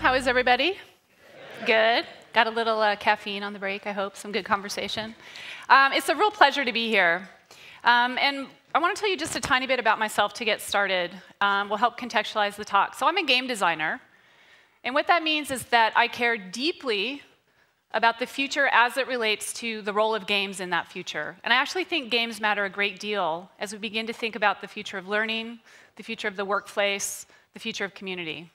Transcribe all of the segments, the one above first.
How is everybody? Good. Got a little uh, caffeine on the break, I hope, some good conversation. Um, it's a real pleasure to be here. Um, and I want to tell you just a tiny bit about myself to get started. Um, will help contextualize the talk. So, I'm a game designer. And what that means is that I care deeply about the future as it relates to the role of games in that future. And I actually think games matter a great deal as we begin to think about the future of learning, the future of the workplace, the future of community.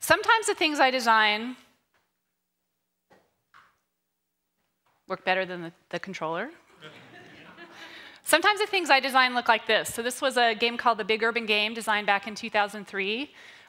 Sometimes the things I design work better than the, the controller. Sometimes the things I design look like this. So this was a game called the Big Urban Game, designed back in 2003.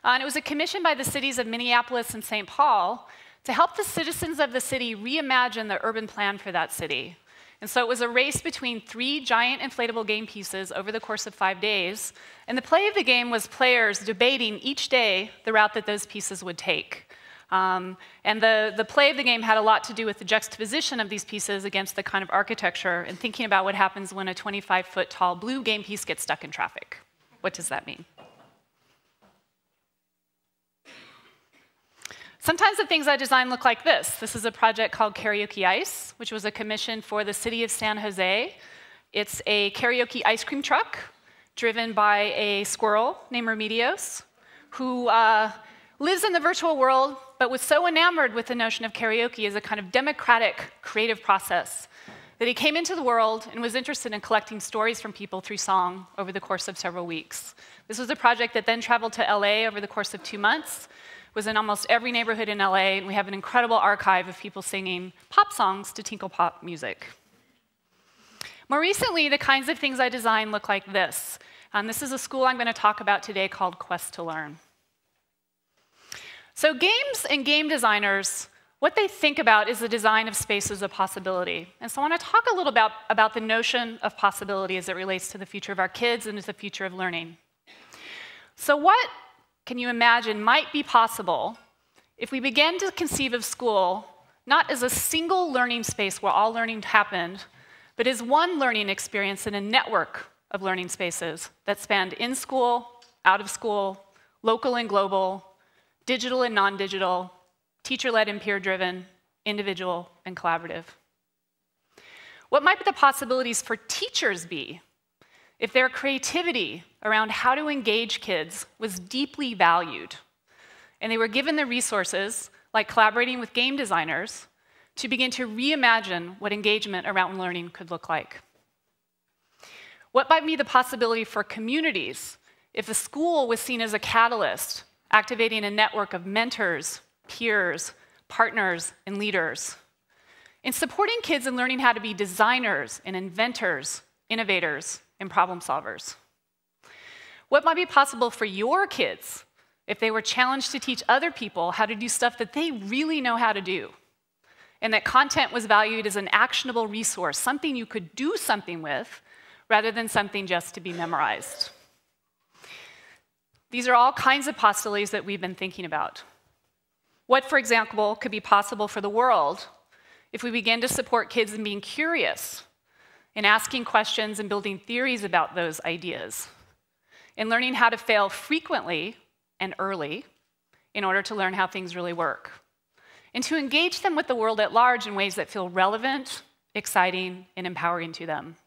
Uh, and it was a commission by the cities of Minneapolis and St. Paul to help the citizens of the city reimagine the urban plan for that city. And so it was a race between three giant inflatable game pieces over the course of five days. And the play of the game was players debating each day the route that those pieces would take. Um, and the, the play of the game had a lot to do with the juxtaposition of these pieces against the kind of architecture and thinking about what happens when a 25 foot tall blue game piece gets stuck in traffic. What does that mean? Sometimes the things I design look like this. This is a project called Karaoke Ice, which was a commission for the city of San Jose. It's a karaoke ice cream truck driven by a squirrel named Remedios, who uh, lives in the virtual world, but was so enamored with the notion of karaoke as a kind of democratic creative process that he came into the world and was interested in collecting stories from people through song over the course of several weeks. This was a project that then traveled to LA over the course of two months was in almost every neighborhood in LA, and we have an incredible archive of people singing pop songs to tinkle pop music. More recently, the kinds of things I design look like this. Um, this is a school I'm going to talk about today called Quest to Learn. So, games and game designers, what they think about is the design of spaces of possibility. And so, I want to talk a little about, about the notion of possibility as it relates to the future of our kids and to the future of learning. So, what can you imagine might be possible if we began to conceive of school not as a single learning space where all learning happened, but as one learning experience in a network of learning spaces that spanned in school, out of school, local and global, digital and non digital, teacher led and peer driven, individual and collaborative. What might the possibilities for teachers be if their creativity around how to engage kids was deeply valued, and they were given the resources, like collaborating with game designers, to begin to reimagine what engagement around learning could look like. What might be the possibility for communities if a school was seen as a catalyst, activating a network of mentors, peers, partners, and leaders? In supporting kids in learning how to be designers and inventors, innovators, and problem solvers. What might be possible for your kids if they were challenged to teach other people how to do stuff that they really know how to do? And that content was valued as an actionable resource, something you could do something with, rather than something just to be memorized. These are all kinds of possibilities that we've been thinking about. What, for example, could be possible for the world if we begin to support kids in being curious in asking questions and building theories about those ideas, in learning how to fail frequently and early in order to learn how things really work, and to engage them with the world at large in ways that feel relevant, exciting, and empowering to them.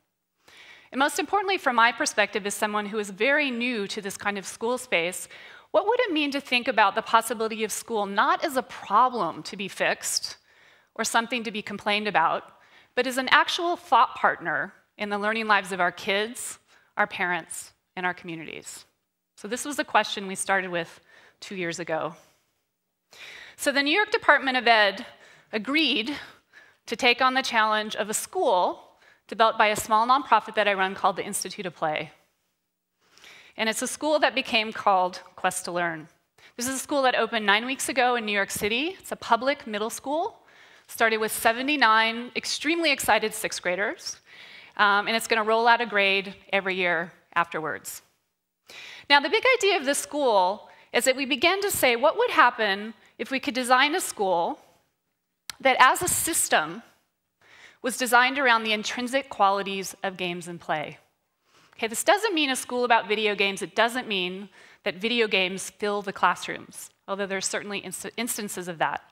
And most importantly, from my perspective, as someone who is very new to this kind of school space, what would it mean to think about the possibility of school not as a problem to be fixed or something to be complained about, but as an actual thought partner in the learning lives of our kids, our parents, and our communities. So, this was a question we started with two years ago. So, the New York Department of Ed agreed to take on the challenge of a school developed by a small nonprofit that I run called the Institute of Play. And it's a school that became called Quest to Learn. This is a school that opened nine weeks ago in New York City. It's a public middle school started with 79 extremely excited sixth graders, um, and it's going to roll out a grade every year afterwards. Now, the big idea of this school is that we began to say what would happen if we could design a school that, as a system, was designed around the intrinsic qualities of games and play. Okay, this doesn't mean a school about video games. It doesn't mean that video games fill the classrooms, although there's certainly inst instances of that.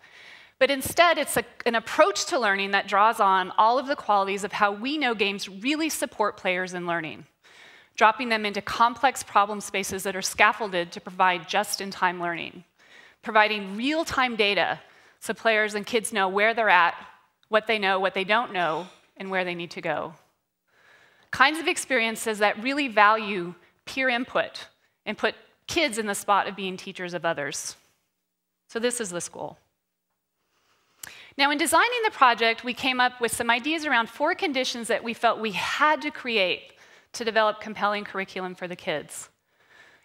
But instead, it's a, an approach to learning that draws on all of the qualities of how we know games really support players in learning, dropping them into complex problem spaces that are scaffolded to provide just in time learning, providing real time data so players and kids know where they're at, what they know, what they don't know, and where they need to go. Kinds of experiences that really value peer input and put kids in the spot of being teachers of others. So, this is the school. Now, in designing the project, we came up with some ideas around four conditions that we felt we had to create to develop compelling curriculum for the kids.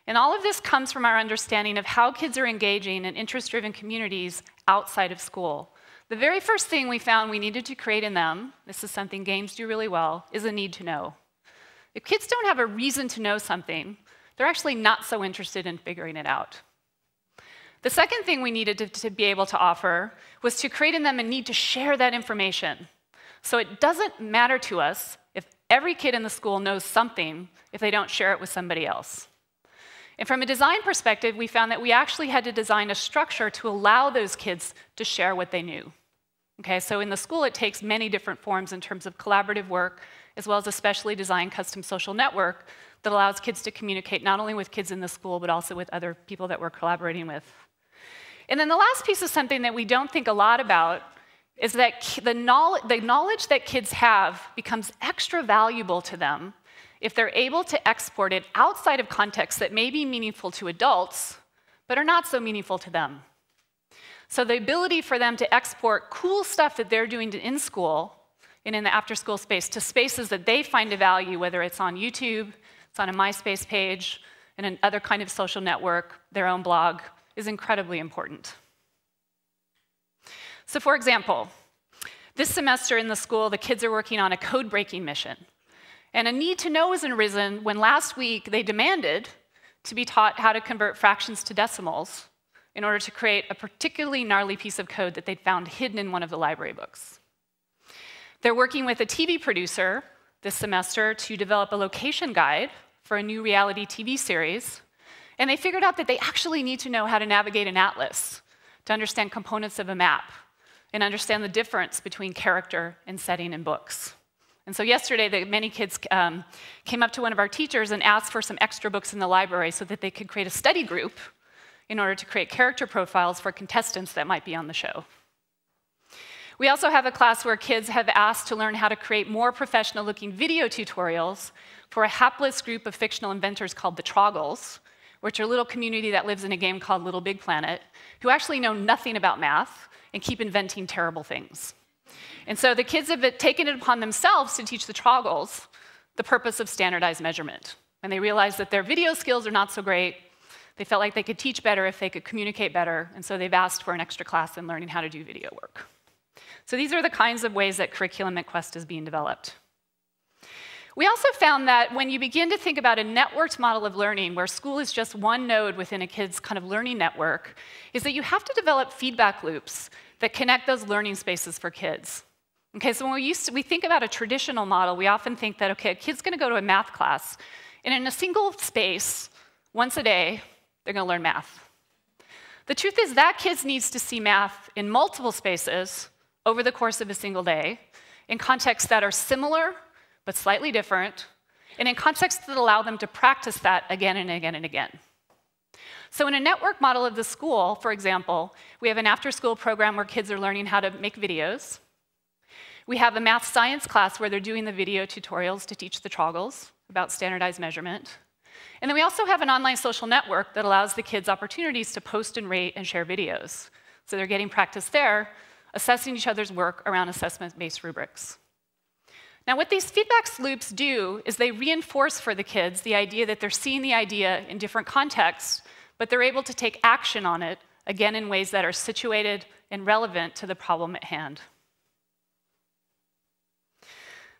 And all of this comes from our understanding of how kids are engaging in interest driven communities outside of school. The very first thing we found we needed to create in them, this is something games do really well, is a need to know. If kids don't have a reason to know something, they're actually not so interested in figuring it out. The second thing we needed to, to, be able to offer was to create in them a need to share that information. So it doesn't matter to us if every kid in the school knows something if they don't share it with somebody else. And from a design perspective, we found that we actually had to design a structure to allow those kids to share what they knew. Okay, so in the school, it takes many different forms in terms of collaborative work, as well as a specially designed custom social network that allows kids to communicate not only with kids in the school, but also with other people that we're collaborating with. And then the last piece is something that we don't think a lot about is that the knowledge, the knowledge that kids have becomes extra valuable to them if they're able to export it outside of contexts that may be meaningful to adults, but are not so meaningful to them. So the ability for them to export cool stuff that they're doing in school and in the after school space to spaces that they find a value, whether it's on YouTube, it's on a MySpace page, in another kind of social network, their own blog, is incredibly important. So, for example, this semester in the school, the kids are working on a code breaking mission. And a need to know has arisen when last week they demanded to be taught how to convert fractions to decimals in order to create a particularly gnarly piece of code that they'd found hidden in one of the library books. They're working with a TV producer this semester to develop a location guide for a new reality TV series and they figured out that they actually need to know how to navigate an atlas to understand components of a map and understand the difference between character and setting in books. And so yesterday, the, many kids um, came up to one of our teachers and asked for some extra books in the library so that they could create a study group in order to create character profiles for contestants that might be on the show. We also have a class where kids have asked to learn how to create more professional looking video tutorials for a hapless group of fictional inventors called the Troggles, which are a little community that lives in a game called Little Big Planet, who actually know nothing about math and keep inventing terrible things. And so the kids have taken it upon themselves to teach the Troggles the purpose of standardized measurement. And they realized that their video skills are not so great. They felt like they could teach better if they could communicate better, and so they've asked for an extra class in learning how to do video work. So these are the kinds of ways that curriculum at Quest is being developed. We also found that when you begin to think about a networked model of learning, where school is just one node within a kid's kind of learning network, is that you have to develop feedback loops that connect those learning spaces for kids. Okay, so when we, used to, we think about a traditional model, we often think that, okay, a kid's gonna go to a math class, and in a single space, once a day, they're gonna learn math. The truth is that kid needs to see math in multiple spaces over the course of a single day, in contexts that are similar but slightly different, and in contexts that allow them to practice that again and again and again. So, in a network model of the school, for example, we have an after school program where kids are learning how to make videos. We have a math science class where they're doing the video tutorials to teach the Troggles about standardized measurement. And then we also have an online social network that allows the kids opportunities to post and rate and share videos. So they're getting practice there, assessing each other's work around assessment based rubrics. Now, what these feedback loops do is they reinforce for the kids the idea that they're seeing the idea in different contexts, but they're able to take action on it, again, in ways that are situated and relevant to the problem at hand.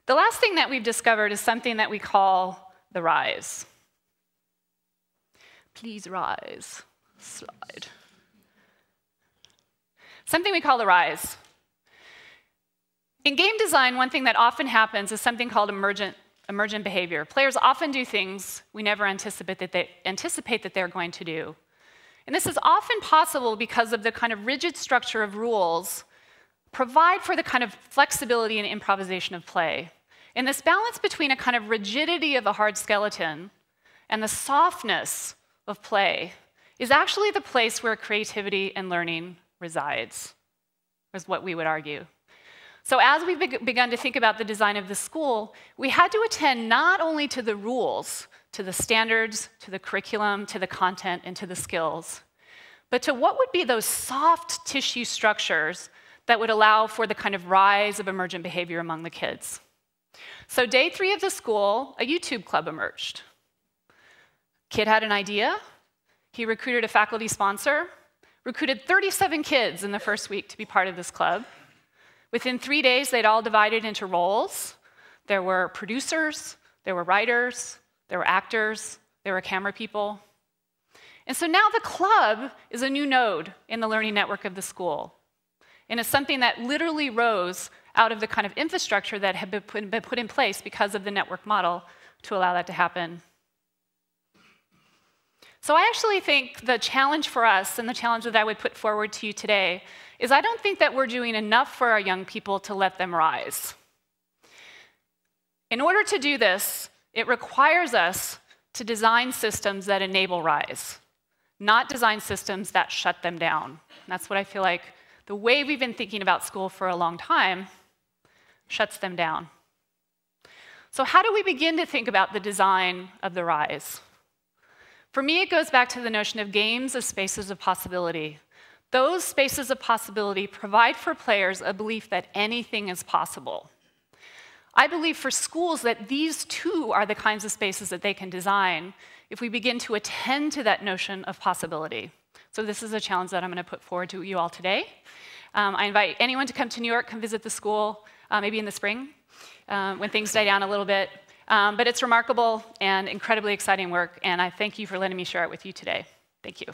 The last thing that we've discovered is something that we call the rise. Please rise. Slide. Something we call the rise. In game design, one thing that often happens is something called emergent emergent behavior. Players often do things we never anticipate that, they, anticipate that they're going to do. And this is often possible because of the kind of rigid structure of rules provide for the kind of flexibility and improvisation of play. And this balance between a kind of rigidity of a hard skeleton and the softness of play is actually the place where creativity and learning resides, is what we would argue. So, as we have begun to think about the design of the school, we had to attend not only to the rules, to the standards, to the curriculum, to the content, and to the skills, but to what would be those soft tissue structures that would allow for the kind of rise of emergent behavior among the kids. So, day three of the school, a YouTube club emerged. Kid had an idea, he recruited a faculty sponsor, recruited 37 kids in the first week to be part of this club. Within three days, they'd all divided into roles. There were producers, there were writers, there were actors, there were camera people. And so now the club is a new node in the learning network of the school. And it's something that literally rose out of the kind of infrastructure that had been put in place because of the network model to allow that to happen. So I actually think the challenge for us and the challenge that I would put forward to you today is I don't think that we're doing enough for our young people to let them rise. In order to do this, it requires us to design systems that enable rise, not design systems that shut them down. And that's what I feel like the way we've been thinking about school for a long time shuts them down. So, how do we begin to think about the design of the rise? For me, it goes back to the notion of games as spaces of possibility. Those spaces of possibility provide for players a belief that anything is possible. I believe for schools that these too are the kinds of spaces that they can design if we begin to attend to that notion of possibility. So, this is a challenge that I'm going to put forward to you all today. Um, I invite anyone to come to New York, come visit the school, uh, maybe in the spring um, when things die down a little bit. Um, but it's remarkable and incredibly exciting work, and I thank you for letting me share it with you today. Thank you.